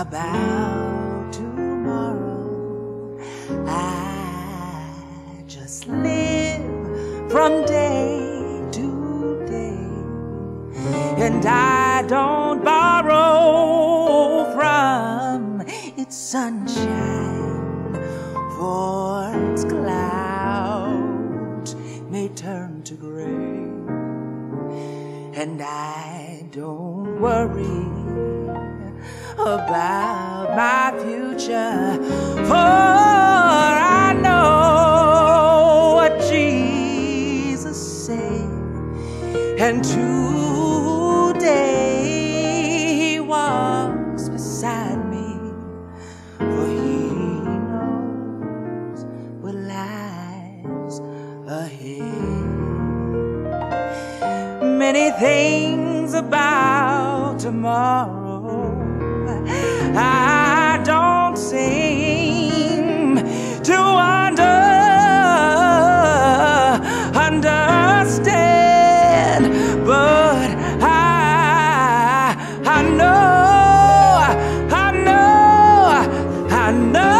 about tomorrow. I just live from day to day, and I don't borrow from its sunshine, for its clouds may turn to gray, and I don't worry about my future, for I know what Jesus said, and today He walks beside me, for He knows what lies ahead. Many things about tomorrow I don't seem to understand, but I, I know, I know, I know.